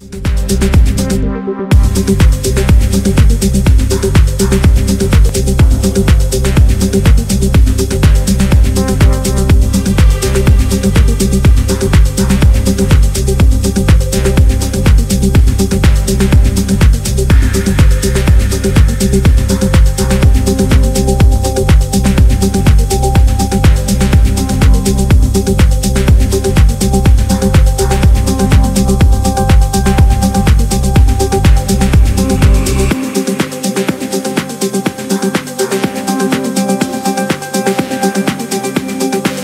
Please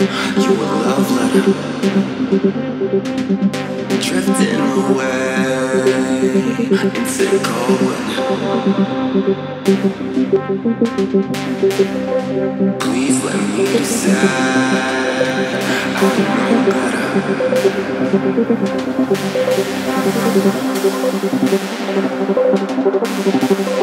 you a. Drifting away. Please let me decide. I know better.